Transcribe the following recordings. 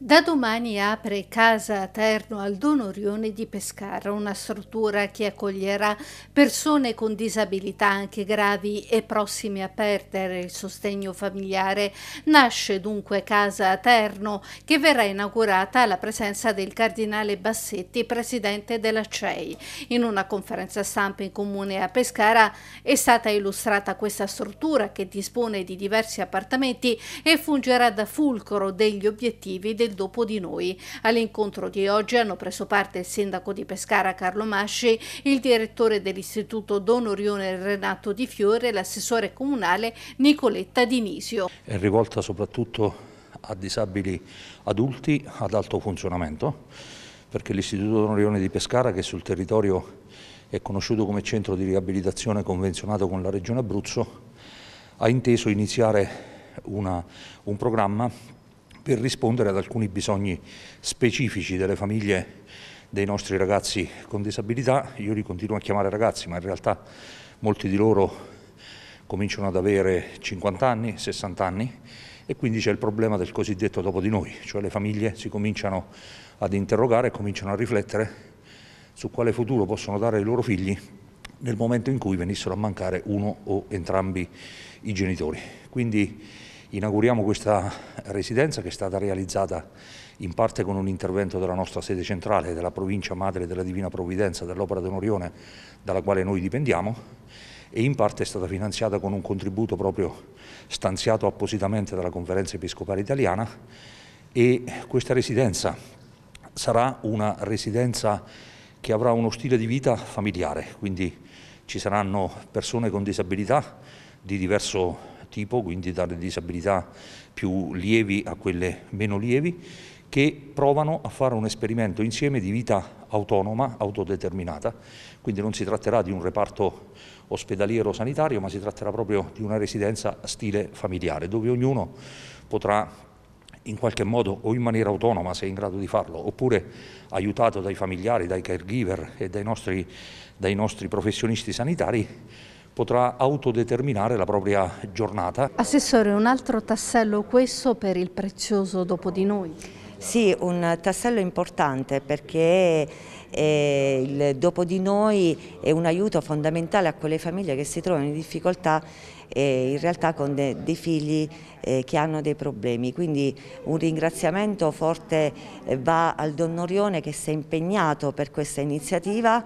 Da domani apre Casa Aterno al Donorione di Pescara, una struttura che accoglierà persone con disabilità anche gravi e prossime a perdere il sostegno familiare. Nasce dunque Casa Aterno che verrà inaugurata alla presenza del Cardinale Bassetti, presidente della CEI. In una conferenza stampa in comune a Pescara è stata illustrata questa struttura che dispone di diversi appartamenti e fungerà da fulcro degli obiettivi del del dopo di noi. All'incontro di oggi hanno preso parte il sindaco di Pescara Carlo Masci, il direttore dell'istituto Don Orione Renato Di Fiore e l'assessore comunale Nicoletta Dinisio. È rivolta soprattutto a disabili adulti ad alto funzionamento perché l'Istituto Don Orione di Pescara che sul territorio è conosciuto come centro di riabilitazione convenzionato con la Regione Abruzzo ha inteso iniziare una, un programma per rispondere ad alcuni bisogni specifici delle famiglie dei nostri ragazzi con disabilità. Io li continuo a chiamare ragazzi, ma in realtà molti di loro cominciano ad avere 50 anni, 60 anni e quindi c'è il problema del cosiddetto dopo di noi, cioè le famiglie si cominciano ad interrogare cominciano a riflettere su quale futuro possono dare ai loro figli nel momento in cui venissero a mancare uno o entrambi i genitori. Quindi Inauguriamo questa residenza che è stata realizzata in parte con un intervento della nostra sede centrale, della provincia madre della Divina Provvidenza, dell'Opera d'Onorione, dalla quale noi dipendiamo, e in parte è stata finanziata con un contributo proprio stanziato appositamente dalla Conferenza Episcopale Italiana e questa residenza sarà una residenza che avrà uno stile di vita familiare, quindi ci saranno persone con disabilità di diverso tipo, quindi dalle disabilità più lievi a quelle meno lievi, che provano a fare un esperimento insieme di vita autonoma, autodeterminata, quindi non si tratterà di un reparto ospedaliero sanitario, ma si tratterà proprio di una residenza stile familiare, dove ognuno potrà in qualche modo o in maniera autonoma se è in grado di farlo, oppure aiutato dai familiari, dai caregiver e dai nostri, dai nostri professionisti sanitari, potrà autodeterminare la propria giornata. Assessore, un altro tassello questo per il prezioso dopo di noi? Sì, un tassello importante perché eh, il dopo di noi è un aiuto fondamentale a quelle famiglie che si trovano in difficoltà eh, in realtà con de, dei figli eh, che hanno dei problemi. Quindi un ringraziamento forte eh, va al Don Norione che si è impegnato per questa iniziativa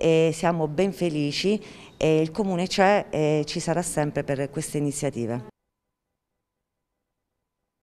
e siamo ben felici e il Comune c'è e ci sarà sempre per queste iniziative.